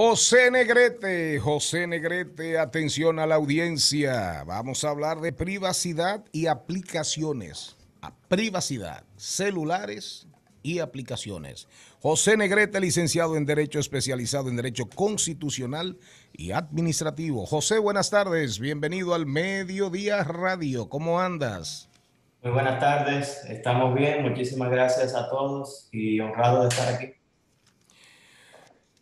José Negrete, José Negrete, atención a la audiencia. Vamos a hablar de privacidad y aplicaciones. A privacidad, celulares y aplicaciones. José Negrete, licenciado en Derecho, especializado en Derecho Constitucional y Administrativo. José, buenas tardes. Bienvenido al Mediodía Radio. ¿Cómo andas? Muy buenas tardes. Estamos bien. Muchísimas gracias a todos y honrado de estar aquí.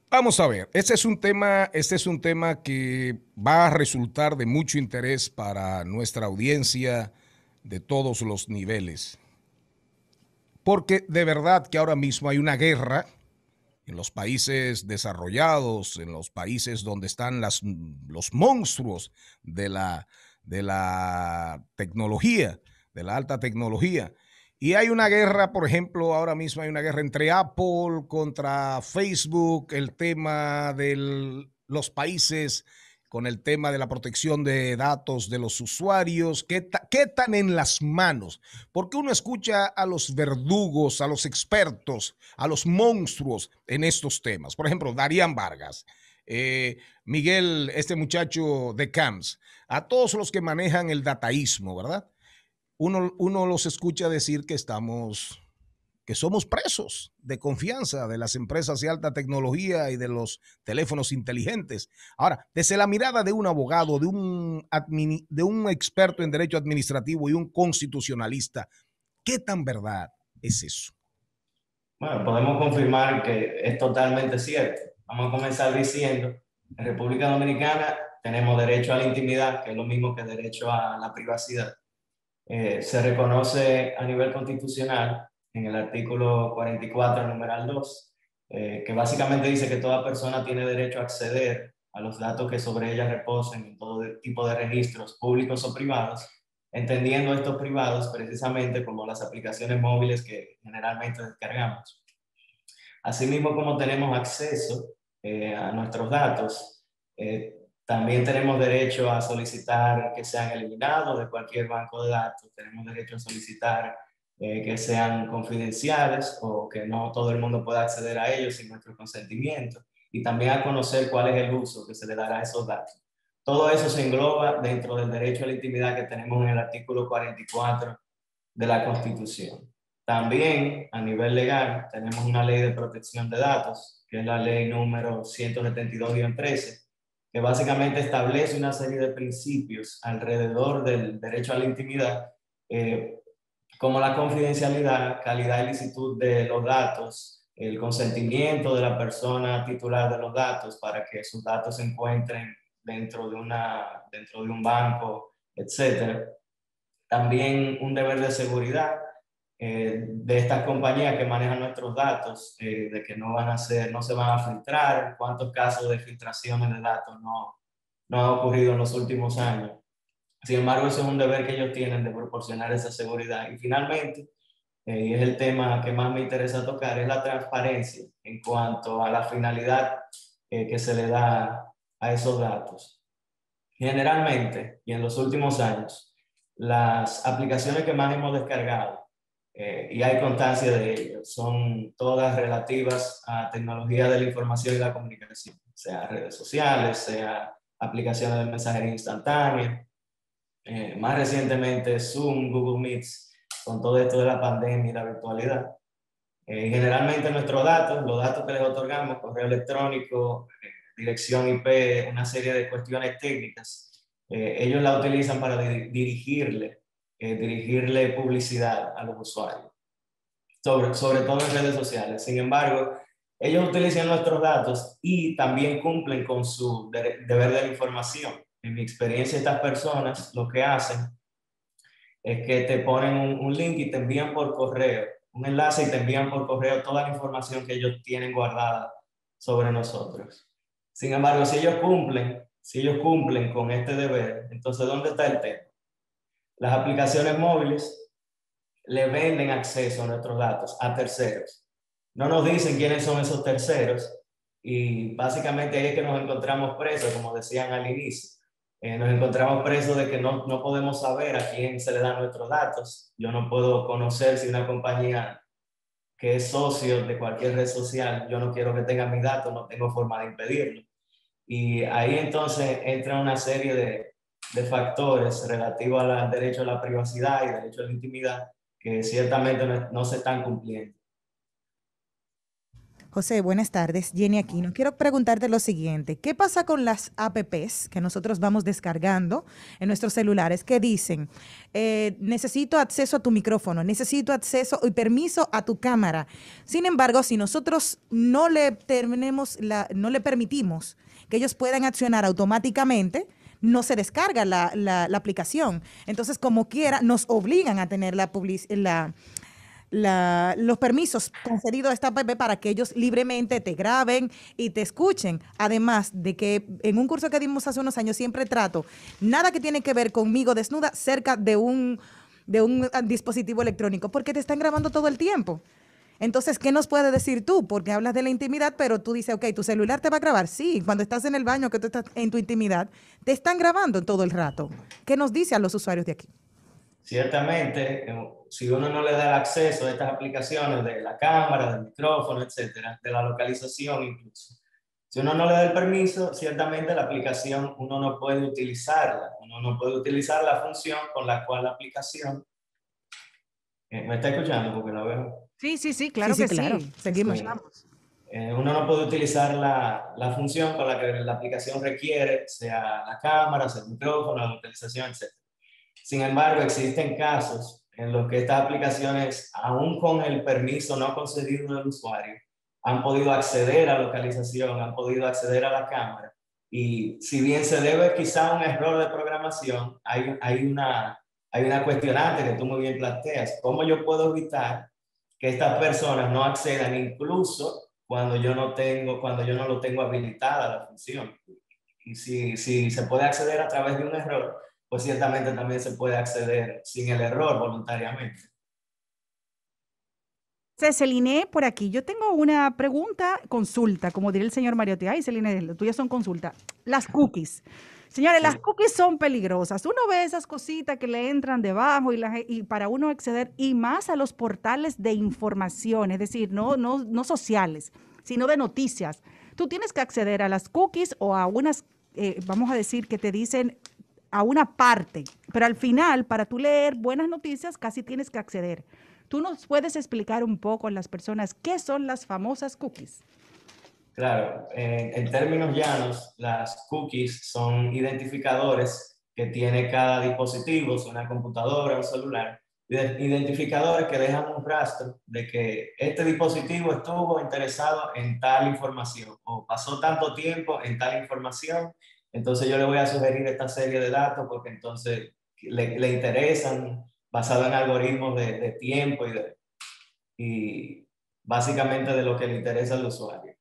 Vamos a ver, este es un tema, este es un tema que va a resultar de mucho interés para nuestra audiencia de todos los niveles. Porque de verdad que ahora mismo hay una guerra en los países desarrollados, en los países donde están los monstruos de la, de la tecnología, de la alta tecnología. Y hay una guerra, por ejemplo, ahora mismo hay una guerra entre Apple contra Facebook, el tema de los países con el tema de la protección de datos de los usuarios, ¿qué, ¿qué tan en las manos? Porque uno escucha a los verdugos, a los expertos, a los monstruos en estos temas. Por ejemplo, Darían Vargas, eh, Miguel, este muchacho de CAMS, a todos los que manejan el dataísmo, ¿verdad? Uno, los escucha decir que estamos, que somos presos de confianza de las empresas de alta tecnología y de los teléfonos inteligentes. Ahora, desde la mirada de un abogado, de un, de un experto en derecho administrativo y un constitucionalista, ¿qué tan verdad es eso? Bueno, podemos confirmar que es totalmente cierto. Vamos a comenzar diciendo, en República Dominicana tenemos derecho a la intimidad, que es lo mismo que derecho a la privacidad. Eh, se reconoce a nivel constitucional en el artículo 44, numeral 2, eh, que básicamente dice que toda persona tiene derecho a acceder a los datos que sobre ella reposen en todo tipo de registros públicos o privados, entendiendo estos privados precisamente como las aplicaciones móviles que generalmente descargamos. Asimismo, como tenemos acceso eh, a nuestros datos, también tenemos derecho a solicitar que sean eliminados de cualquier banco de datos. Tenemos derecho a solicitar eh, que sean confidenciales o que no todo el mundo pueda acceder a ellos sin nuestro consentimiento. Y también a conocer cuál es el uso que se le dará a esos datos. Todo eso se engloba dentro del derecho a la intimidad que tenemos en el artículo 44 de la Constitución. También a nivel legal tenemos una ley de protección de datos, que es la ley número 172-13, que básicamente establece una serie de principios alrededor del derecho a la intimidad, eh, como la confidencialidad, calidad y licitud de los datos, el consentimiento de la persona titular de los datos para que sus datos se encuentren dentro de, una, dentro de un banco, etc. También un deber de seguridad eh, de estas compañías que manejan nuestros datos, eh, de que no van a ser, no se van a filtrar, cuántos casos de filtraciones de datos no, no han ocurrido en los últimos años. Sin embargo, eso es un deber que ellos tienen de proporcionar esa seguridad. Y finalmente, eh, y es el tema que más me interesa tocar, es la transparencia en cuanto a la finalidad que se le da a esos datos. Generalmente, y en los últimos años, las aplicaciones que más hemos descargado eh, y hay constancia de ello. Son todas relativas a tecnología de la información y la comunicación, sea redes sociales, sea aplicaciones de mensajería instantánea. Eh, más recientemente Zoom, Google Meets, con todo esto de la pandemia y la virtualidad. Eh, generalmente nuestros datos, los datos que les otorgamos, correo electrónico, dirección IP, una serie de cuestiones técnicas, ellos la utilizan para dirigirle eh, dirigirle publicidad a los usuarios, sobre, sobre todo en redes sociales. Sin embargo, ellos utilizan nuestros datos y también cumplen con su deber de la información. En mi experiencia, estas personas lo que hacen es que te ponen un, link y te envían por correo, un enlace y te envían por correo toda la información que ellos tienen guardada sobre nosotros. Sin embargo, si ellos cumplen, si ellos cumplen con este deber, entonces ¿dónde está el tema? Las aplicaciones móviles le venden acceso a nuestros datos a terceros. No nos dicen quiénes son esos terceros y básicamente ahí es que nos encontramos presos, como decían al inicio. Eh, nos encontramos presos de que no, no podemos saber a quién se le dan nuestros datos. Yo no puedo conocer si una compañía que es socio de cualquier red social, yo no quiero que tenga mis datos, no tengo forma de impedirlo. Y ahí entonces entra una serie de, de factores relativos al derecho a la privacidad y derecho a la intimidad que ciertamente no, se están cumpliendo. José, buenas tardes. Jenny Aquino. Quiero preguntarte lo siguiente. ¿Qué pasa con las apps que nosotros vamos descargando en nuestros celulares que dicen, eh, necesito acceso a tu micrófono, necesito acceso y permiso a tu cámara? Sin embargo, si nosotros no le, tenemos la, no le permitimos que ellos puedan accionar automáticamente, no se descarga la, la, aplicación. Entonces, como quiera, nos obligan a tener la, la, los permisos concedidos a esta app para que ellos libremente te graben y te escuchen. Además de que en un curso que dimos hace unos años siempre trato nada que tiene que ver conmigo desnuda cerca de un, de un dispositivo electrónico, porque te están grabando todo el tiempo. Entonces, ¿qué nos puedes decir tú? Porque hablas de la intimidad, pero tú dices, ok, tu celular te va a grabar. Sí, cuando estás en el baño, que tú estás en tu intimidad, te están grabando todo el rato. ¿Qué nos dice a los usuarios de aquí? Ciertamente, eh, si uno no le da el acceso a estas aplicaciones de la cámara, del micrófono, etcétera, de la localización incluso, si uno no le da el permiso, ciertamente la aplicación uno no puede utilizarla, uno no puede utilizar la función con la cual la aplicación... Eh, ¿Me está escuchando? Porque no veo. Sí, sí, sí, claro que sí. Seguimos. Eh, uno no puede utilizar la, la, función con la que la aplicación requiere, sea la cámara, sea el micrófono, la localización, etc. Sin embargo, existen casos en los que estas aplicaciones, aún con el permiso no concedido del usuario, han podido acceder a localización, han podido acceder a la cámara. Y si bien se debe quizá a un error de programación, hay, hay, una, hay una cuestionante que tú muy bien planteas. ¿Cómo yo puedo evitar que estas personas no accedan incluso cuando yo no tengo, cuando yo no lo tengo habilitada la función. Y si, si se puede acceder a través de un error, pues ciertamente también se puede acceder sin el error voluntariamente. Celine, por aquí, yo tengo una pregunta, consulta, como diría el señor Mariotti. Ay, Celine, las tuyas son consulta. Las cookies. Señores, las cookies son peligrosas. Uno ve esas cositas que le entran debajo y, y, para uno acceder, y más a los portales de información, es decir, no, no, no sociales, sino de noticias. Tú tienes que acceder a las cookies o a unas, eh, vamos a decir, que te dicen a una parte, pero al final, para tú leer buenas noticias, casi tienes que acceder. ¿Tú nos puedes explicar un poco a las personas qué son las famosas cookies? Claro, en, términos llanos, las cookies son identificadores que tiene cada dispositivo, una computadora, un celular, identificadores que dejan un rastro de que este dispositivo estuvo interesado en tal información o pasó tanto tiempo en tal información, entonces yo le voy a sugerir esta serie de datos porque entonces le, le interesan basado en algoritmos de, de tiempo y, de, y básicamente de lo que le interesa al usuario.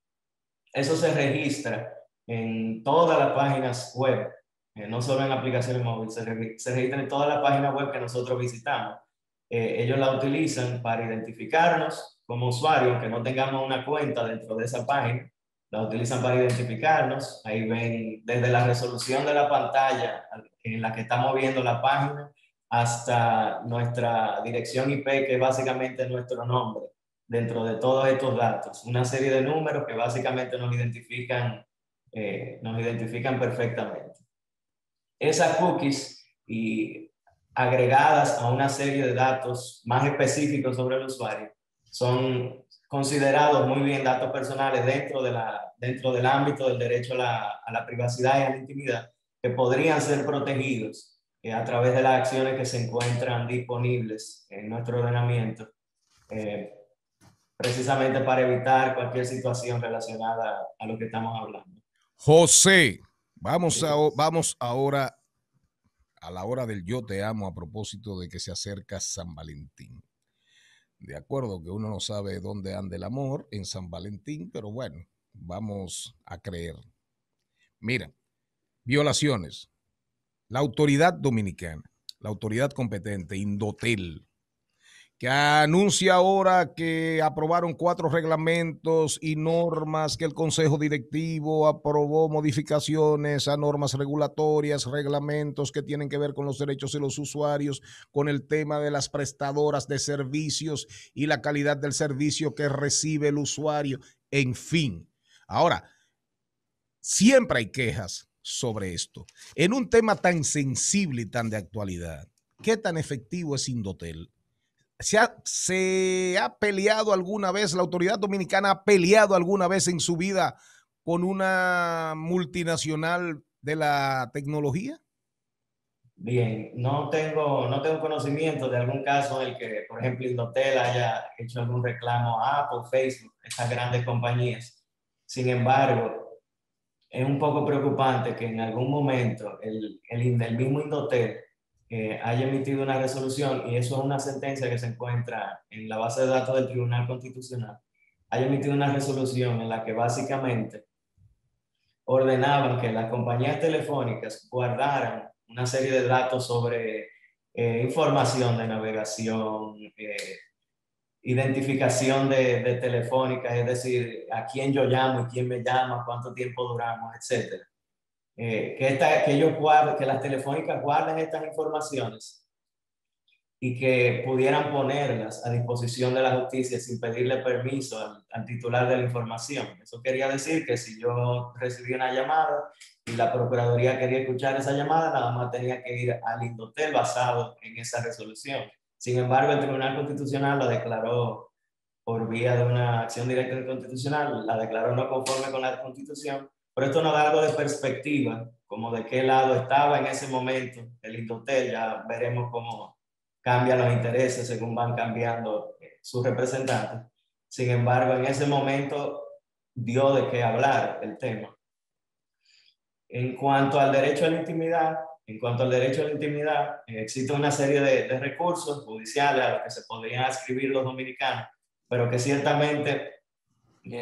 Eso se registra en todas las páginas web, eh, no solo en aplicaciones móviles, se, registra en todas las páginas web que nosotros visitamos. Eh, ellos la utilizan para identificarnos como usuarios, que no tengamos una cuenta dentro de esa página, la utilizan para identificarnos. Ahí ven desde la resolución de la pantalla en la que estamos viendo la página hasta nuestra dirección IP, que es básicamente nuestro nombre dentro de todos estos datos, una serie de números que básicamente nos identifican, eh, nos identifican perfectamente. Esas cookies y agregadas a una serie de datos más específicos sobre el usuario son considerados muy bien datos personales dentro, de la, dentro del ámbito del derecho a la, a la privacidad y a la intimidad que podrían ser protegidos eh, a través de las acciones que se encuentran disponibles en nuestro ordenamiento eh, precisamente para evitar cualquier situación relacionada a lo que estamos hablando. José, vamos, a, vamos ahora a la hora del yo te amo a propósito de que se acerca San Valentín. De acuerdo que uno no sabe dónde anda el amor en San Valentín, pero bueno, vamos a creer. Mira, violaciones. La autoridad dominicana, la autoridad competente, Indotel, que anuncia ahora que aprobaron cuatro reglamentos y normas, que el Consejo Directivo aprobó modificaciones a normas regulatorias, reglamentos que tienen que ver con los derechos de los usuarios, con el tema de las prestadoras de servicios y la calidad del servicio que recibe el usuario, en fin. Ahora, siempre hay quejas sobre esto. En un tema tan sensible y tan de actualidad, ¿qué tan efectivo es Indotel? ¿Se ha, ¿Se ha, peleado alguna vez, la autoridad dominicana ha peleado alguna vez en su vida con una multinacional de la tecnología? Bien, no tengo, no tengo conocimiento de algún caso en el que, por ejemplo, Indotel haya hecho algún reclamo a Apple, Facebook, estas grandes compañías. Sin embargo, es un poco preocupante que en algún momento el, el, el mismo Indotel eh, haya emitido una resolución, y eso es una sentencia que se encuentra en la base de datos del Tribunal Constitucional, haya emitido una resolución en la que básicamente ordenaban que las compañías telefónicas guardaran una serie de datos sobre eh, información de navegación, eh, identificación de, de telefónicas, es decir, a quién yo llamo y quién me llama, cuánto tiempo duramos, etcétera. Eh, que, ellos guarden, que las telefónicas guarden estas informaciones y que pudieran ponerlas a disposición de la justicia sin pedirle permiso al, al, titular de la información. Eso quería decir que si yo recibí una llamada y la Procuraduría quería escuchar esa llamada, nada más tenía que ir al Indotel basado en esa resolución. Sin embargo, el Tribunal Constitucional la declaró por vía de una acción directa constitucional, la declaró no conforme con la Constitución pero esto nos da algo de perspectiva, como de qué lado estaba en ese momento el Indotel. Ya veremos cómo cambian los intereses según van cambiando eh, sus representantes. Sin embargo, en ese momento dio de qué hablar el tema. En cuanto al derecho a la intimidad, en cuanto al derecho a la intimidad, eh, existe una serie de, recursos judiciales a los que se podrían escribir los dominicanos, pero que ciertamente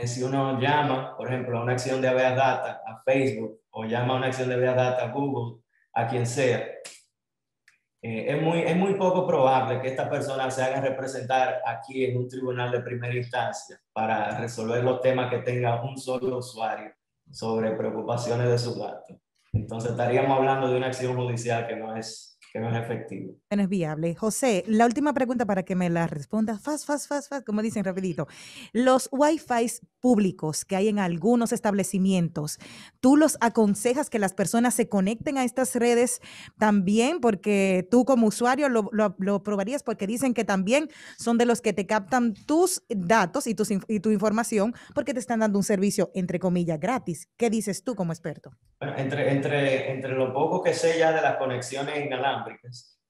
si uno llama, por ejemplo, a una acción de habeas data a Facebook o llama a una acción de habeas data a Google, a quien sea, eh, es, muy, es muy poco probable que esta persona se haga representar aquí en un tribunal de primera instancia para resolver los temas que tenga un solo usuario sobre preocupaciones de sus datos. Entonces estaríamos hablando de una acción judicial que no es que no es efectivo. No es viable. José, la última pregunta para que me la responda fast, fast, fast, fast, como dicen rapidito. Los Wi-Fi públicos que hay en algunos establecimientos, ¿tú los aconsejas que las personas se conecten a estas redes también? Porque tú como usuario lo, lo, lo probarías porque dicen que también son de los que te captan tus datos y, tus, y tu información porque te están dando un servicio, entre comillas, gratis. ¿Qué dices tú como experto? Bueno, entre, entre, entre lo poco que sé ya de las conexiones inalámbricas,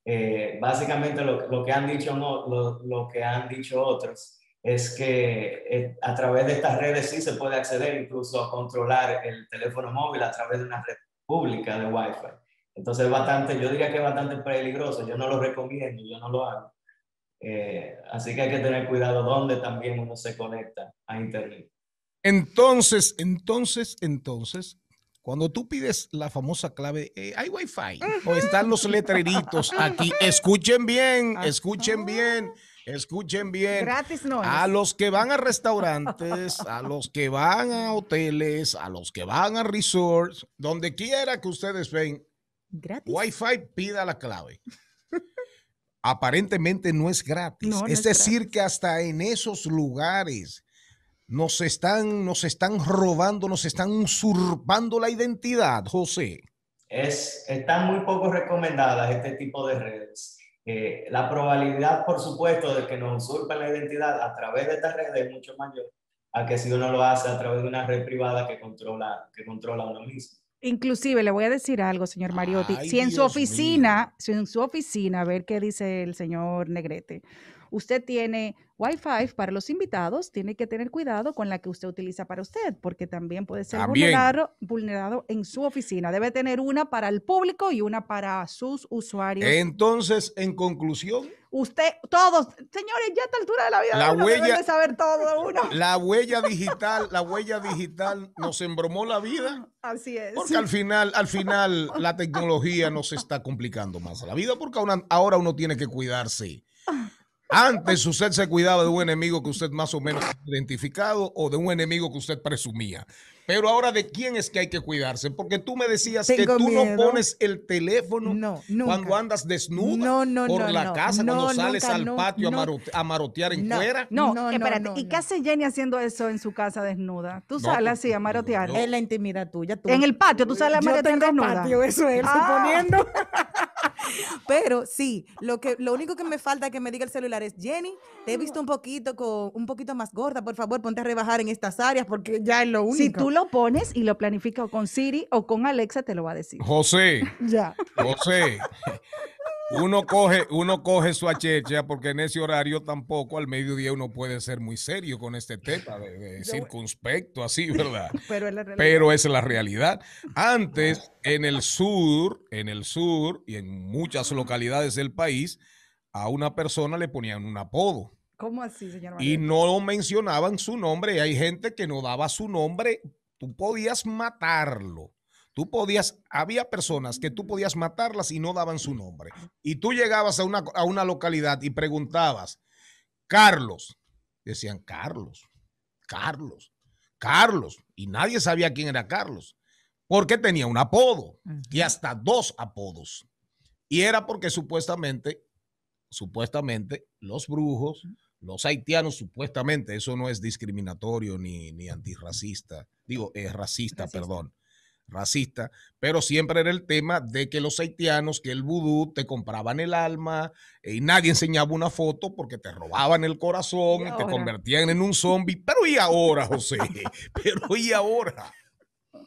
eh, básicamente lo, lo, que han dicho, no, lo, lo, que han dicho otros es que eh, a través de estas redes sí se puede acceder incluso a controlar el teléfono móvil a través de una red pública de Wi-Fi. Entonces, bastante, yo diría que es bastante peligroso. Yo no lo recomiendo, yo no lo hago. Eh, así que hay que tener cuidado donde también uno se conecta a Internet. Entonces, entonces, entonces, cuando tú pides la famosa clave, eh, hay wifi o están los letreritos aquí. Escuchen bien, escuchen bien, escuchen bien. Gratis no es. A los que van a restaurantes, a los que van a hoteles, a los que van a resorts, donde quiera que ustedes ven, Gratis. wifi pida la clave. Aparentemente no es gratis. No, no es es decir, gratis. que hasta en esos lugares nos están, nos están robando, nos están usurpando la identidad, José. Es, están muy poco recomendadas este tipo de redes. Eh, la probabilidad, por supuesto, de que nos usurpen la identidad a través de estas redes es mucho mayor a que si uno lo hace a través de una red privada que controla, que controla uno mismo. Inclusive le voy a decir algo, señor Mariotti. Ay, si en su oficina, si en su oficina, a ver qué dice el señor Negrete, usted tiene Wi-Fi para los invitados, tiene que tener cuidado con la que usted utiliza para usted, porque también puede ser También. vulnerado, vulnerado en su oficina. Debe tener una para el público y una para sus usuarios. Entonces, en conclusión, usted, todos, señores, ya a esta altura de la vida, La uno debe huella- de saber todo uno. la huella digital, la huella digital nos embromó la vida. Así es. Porque al final, al final, la tecnología nos está complicando más la vida, porque ahora uno tiene que cuidarse Antes usted se cuidaba de un enemigo que usted más o menos identificado o de un enemigo que usted presumía. Pero ahora, ¿de quién es que hay que cuidarse? Porque tú me decías que tú no pones el teléfono No, cuando andas desnuda No, no, por no, la no. casa, cuando sales nunca, al no, patio a, marote- a marotear en No. fuera. No, No, no, espérate. no, ¿Y qué hace Jenny haciendo eso en su casa desnuda? Tú No, sales pues, así a marotear. Es la intimidad tuya. tú- En el patio, tú sales a marotear desnuda. patio, eso es, Ah. suponiendo. Pero sí, lo que lo único que me falta que me diga el celular es, Jenny, te he visto un poquito con un poquito más gorda, por favor, ponte a rebajar en estas áreas porque ya es lo único. Si tú lo pones y lo planificas o con Siri o con Alexa, te lo va a decir. José, Ya. José, uno coge, uno coge su achecha porque en ese horario tampoco al mediodía uno puede ser muy serio con este tema, de, de circunspecto, así, ¿verdad? Pero es la realidad. Pero es la realidad. Antes, en el sur, en el sur y en muchas localidades del país, a una persona le ponían un apodo ¿Cómo así, señor y no mencionaban su nombre. Y hay gente que no daba su nombre. Tú podías matarlo. Tú podías, había personas que tú podías matarlas y no daban su nombre. Y tú llegabas a una, a una localidad y preguntabas, Carlos. Decían, Carlos, Carlos, Carlos. Y nadie sabía quién era Carlos. Porque tenía un apodo y hasta dos apodos. Y era porque supuestamente, supuestamente, los brujos, los haitianos, supuestamente, eso no es discriminatorio ni, ni antirracista, digo, es racista, Racista. perdón, racista, pero siempre era el tema de que los haitianos, que el vudú te compraban el alma eh, y nadie enseñaba una foto porque te robaban el corazón Y y, te ahora. convertían en un zombie. Pero ¿y ahora, José? Pero ¿y ahora?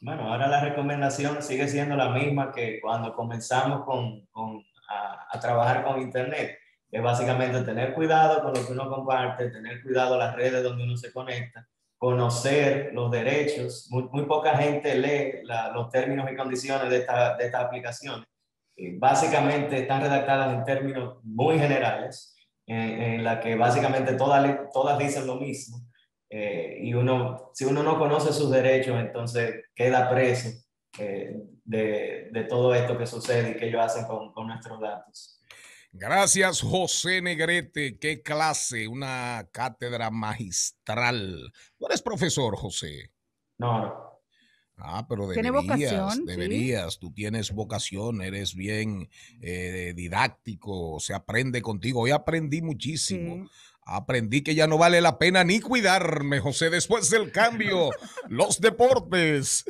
Bueno, ahora la recomendación sigue siendo la misma que cuando comenzamos con, con- a, a trabajar con Internet. Es básicamente tener cuidado con lo que uno comparte, tener cuidado las redes donde uno se conecta, conocer los derechos. Muy, muy poca gente lee la- los términos y condiciones de, esta- de estas aplicaciones. Y básicamente están redactadas en términos muy generales, en, en la que básicamente todas, todas dicen lo mismo. Eh, y uno, si uno no conoce sus derechos, entonces queda preso eh, de, de todo esto que sucede y que ellos hacen con, con nuestros datos. Gracias, José Negrete. Qué clase, una cátedra magistral. Tú eres profesor, José. No, no. Ah, pero Tiene deberías, vocación, sí. deberías. Tú tienes vocación, eres bien eh, didáctico, se aprende contigo. Hoy aprendí muchísimo. Sí. Aprendí que ya no vale la pena ni cuidarme, José, después del cambio. Los deportes.